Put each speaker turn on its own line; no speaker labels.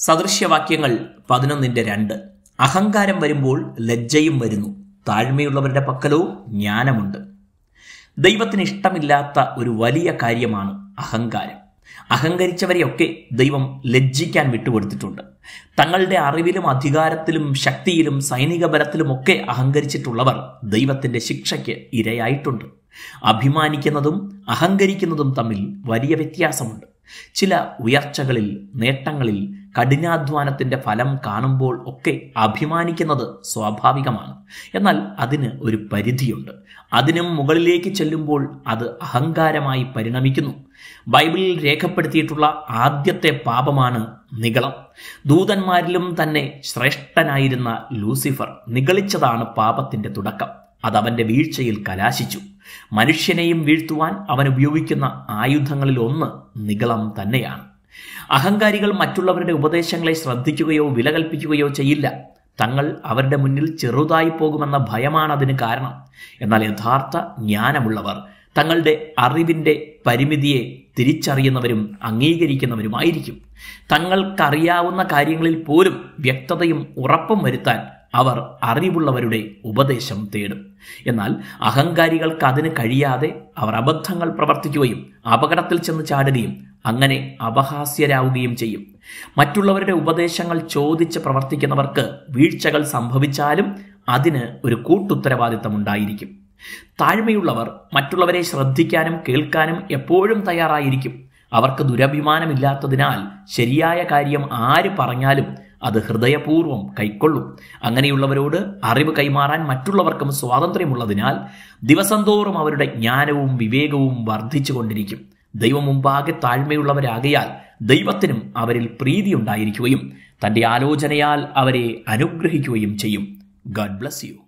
സദൃശ്യവാക്യങ്ങൾ പതിനൊന്നിന്റെ രണ്ട്. അഹങ്കാരം വരുമ്പോൾ ലജ്ജയും വരുന്നു. താഴ്മയുള്ളവരുടെ പക്കലോ ജ്ഞാനമുണ്ട്. ദൈവത്തിന് ഇഷ്ടമില്ലാത്ത ഒരു വലിയ കാര്യമാണ് അഹങ്കാരം. അഹങ്കരിച്ചവരെയൊക്കെ ദൈവം ലജ്ജിക്കാൻ വിട്ടുകൊടുത്തിട്ടുണ്ട്. തങ്ങളുടെ അറിവിലും അധികാരത്തിലും ശക്തിയിലും സൈനിക ബലത്തിലുമൊക്കെ അഹങ്കരിച്ചിട്ടുള്ളവർ ദൈവത്തിന്റെ ശിക്ഷയ്ക്ക് ഇരയായിട്ടുണ്ട്. അഭിമാനിക്കുന്നതും അഹങ്കരിക്കുന്നതും തമ്മിൽ വലിയ വ്യത്യാസമുണ്ട്. ചില ഉയർച്ചകളിൽ നേട്ടങ്ങളിൽ കഠിനാധ്വാനത്തിന്റെ ഫലം കാണുമ്പോൾ ഒക്കെ അഭിമാനിക്കുന്നത് സ്വാഭാവികമാണ്. എന്നാൽ അതിന് ഒരു പരിധിയുണ്ട്. അതിനും മുകളിലേക്ക് ചെല്ലുമ്പോൾ അത് അഹങ്കാരമായി പരിണമിക്കുന്നു. ബൈബിളിൽ രേഖപ്പെടുത്തിയിട്ടുള്ള ആദ്യത്തെ പാപമാണ് നികളം. ദൂതന്മാരിലും തന്നെ ശ്രേഷ്ഠനായിരുന്ന ലൂസിഫർ നികളിച്ചതാണ് പാപത്തിന്റെ തുടക്കം. അത് അവന്റെ വീഴ്ചയിൽ കലാശിച്ചു. മനുഷ്യനെയും വീഴ്ത്തുവാൻ അവൻ ഉപയോഗിക്കുന്ന ആയുധങ്ങളിൽ ഒന്ന് നിഗളം തന്നെയാണ്. അഹങ്കാരികൾ മറ്റുള്ളവരുടെ ഉപദേശങ്ങളെ ശ്രദ്ധിക്കുകയോ വില കൽപ്പിക്കുകയോ ചെയ്യില്ല. തങ്ങൾ അവരുടെ മുന്നിൽ ചെറുതായി പോകുമെന്ന ഭയമാണ് അതിന് കാരണം. എന്നാൽ യഥാർത്ഥ ജ്ഞാനമുള്ളവർ തങ്ങളുടെ അറിവിന്റെ പരിമിതിയെ തിരിച്ചറിയുന്നവരും അംഗീകരിക്കുന്നവരുമായിരിക്കും. തങ്ങൾക്കറിയാവുന്ന കാര്യങ്ങളിൽ പോലും വ്യക്തതയും ഉറപ്പും വരുത്താൻ അവർ അറിവുള്ളവരുടെ ഉപദേശം തേടും. എന്നാൽ അഹങ്കാരികൾക്ക് അതിന് കഴിയാതെ അവർ അബദ്ധങ്ങൾ പ്രവർത്തിക്കുകയും അപകടത്തിൽ ചെന്ന് ചാടുകയും അങ്ങനെ അപഹാസ്യരാവുകയും ചെയ്യും. മറ്റുള്ളവരുടെ ഉപദേശങ്ങൾ ചോദിച്ച് പ്രവർത്തിക്കുന്നവർക്ക് വീഴ്ചകൾ സംഭവിച്ചാലും അതിന് ഒരു കൂട്ടുത്തരവാദിത്തം ഉണ്ടായിരിക്കും താഴ്മയുള്ളവർ മറ്റുള്ളവരെ ശ്രദ്ധിക്കാനും കേൾക്കാനും എപ്പോഴും തയ്യാറായിരിക്കും. അവർക്ക് ദുരഭിമാനമില്ലാത്തതിനാൽ ശരിയായ കാര്യം ആര് പറഞ്ഞാലും അത് ഹൃദയപൂർവം കൈക്കൊള്ളും. അങ്ങനെയുള്ളവരോട് അറിവ് കൈമാറാൻ മറ്റുള്ളവർക്കും സ്വാതന്ത്ര്യമുള്ളതിനാൽ ദിവസം തോറും അവരുടെ ജ്ഞാനവും വിവേകവും വർദ്ധിച്ചു കൊണ്ടിരിക്കും ദൈവം മുമ്പാകെ താഴ്മയുള്ളവരാകയാൽ ദൈവത്തിനും അവരിൽ പ്രീതിയുണ്ടായിരിക്കുകയും തന്റെ ആലോചനയാൽ അവരെ അനുഗ്രഹിക്കുകയും ചെയ്യും. Garh bless you